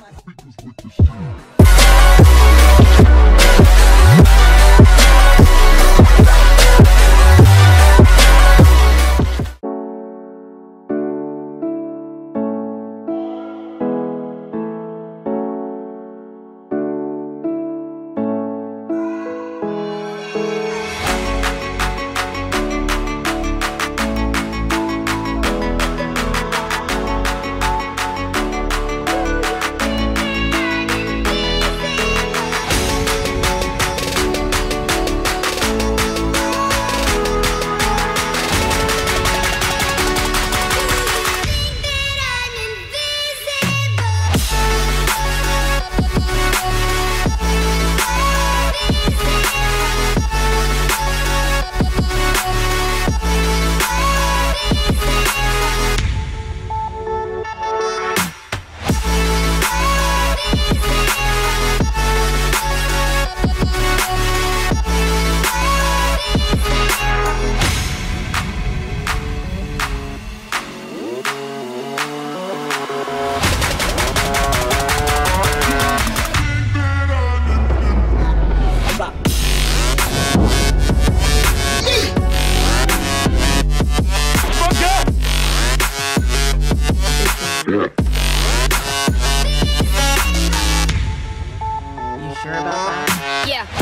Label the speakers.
Speaker 1: my
Speaker 2: Yeah. You sure about that? Yeah.